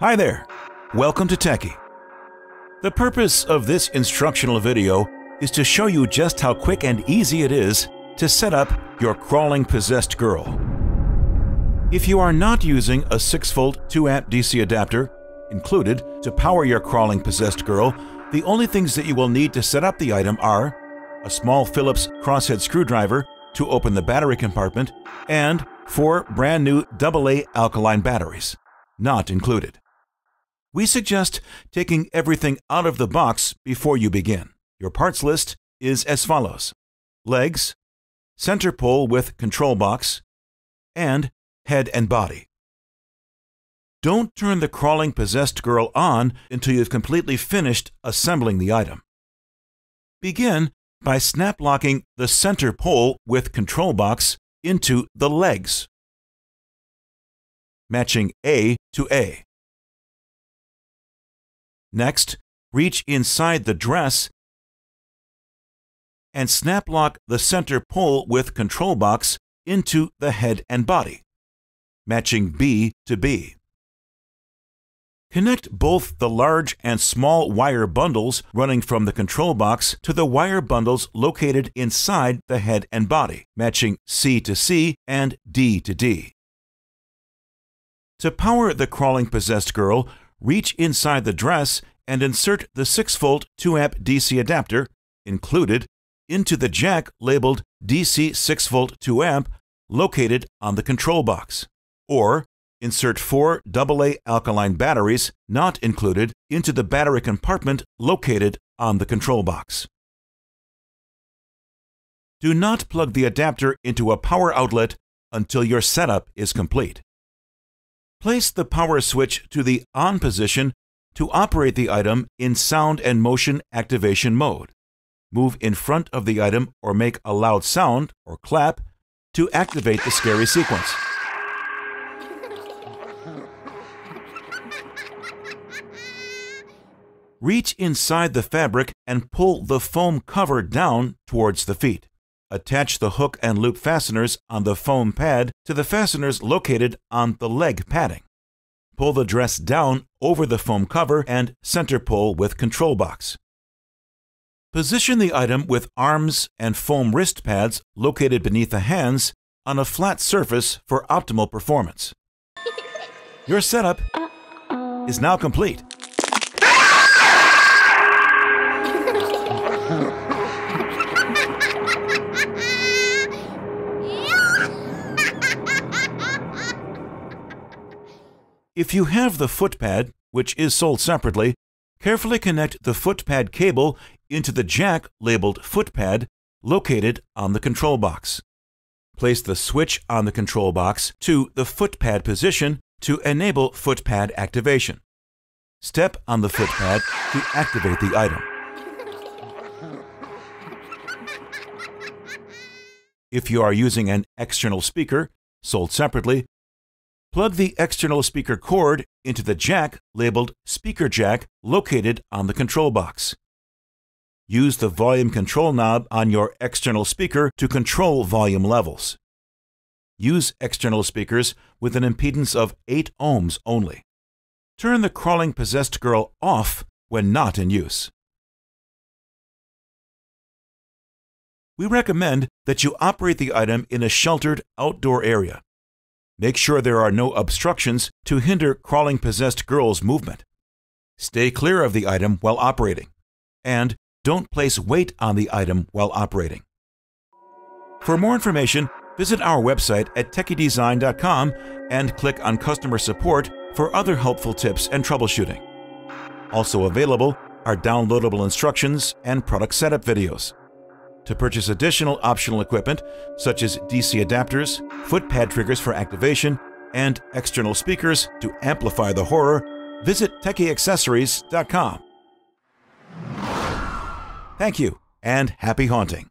Hi there. Welcome to Tekky. The purpose of this instructional video is to show you just how quick and easy it is to set up your crawling possessed girl. If you are not using a 6 volt 2 amp DC adapter included to power your crawling possessed girl, the only things that you will need to set up the item are a small Phillips crosshead screwdriver to open the battery compartment and four brand new AA alkaline batteries, not included. We suggest taking everything out of the box before you begin. Your parts list is as follows legs, center pole with control box, and head and body. Don't turn the crawling possessed girl on until you've completely finished assembling the item. Begin by snap locking the center pole with control box into the legs, matching A to A. Next, reach inside the dress and snap lock the center pole with control box into the head and body, matching B to B. Connect both the large and small wire bundles running from the control box to the wire bundles located inside the head and body, matching C to C and D to D. To power the crawling possessed girl, reach inside the dress and insert the 6 volt 2 amp DC adapter, included, into the jack labeled DC 6 volt 2 amp located on the control box. Or insert four AA alkaline batteries, not included, into the battery compartment located on the control box. Do not plug the adapter into a power outlet until your setup is complete. Place the power switch to the on position to operate the item in sound and motion activation mode. Move in front of the item or make a loud sound or clap to activate the scary sequence. Reach inside the fabric and pull the foam cover down towards the feet. Attach the hook and loop fasteners on the foam pad to the fasteners located on the leg padding. Pull the dress down over the foam cover and center pull with control box. Position the item with arms and foam wrist pads located beneath the hands on a flat surface for optimal performance. Your setup is now complete. If you have the footpad, which is sold separately, carefully connect the footpad cable into the jack labeled footpad located on the control box. Place the switch on the control box to the footpad position to enable footpad activation. Step on the footpad to activate the item. If you are using an external speaker, sold separately, Plug the external speaker cord into the jack labeled Speaker Jack located on the control box. Use the volume control knob on your external speaker to control volume levels. Use external speakers with an impedance of 8 ohms only. Turn the crawling possessed girl off when not in use. We recommend that you operate the item in a sheltered outdoor area. Make sure there are no obstructions to hinder crawling possessed girl's movement. Stay clear of the item while operating. And don't place weight on the item while operating. For more information, visit our website at tekkydesign.com and click on Customer Support for other helpful tips and troubleshooting. Also available are downloadable instructions and product setup videos. To purchase additional optional equipment, such as DC adapters, foot pad triggers for activation, and external speakers to amplify the horror, visit tekkyaccessories.com. Thank you, and happy haunting.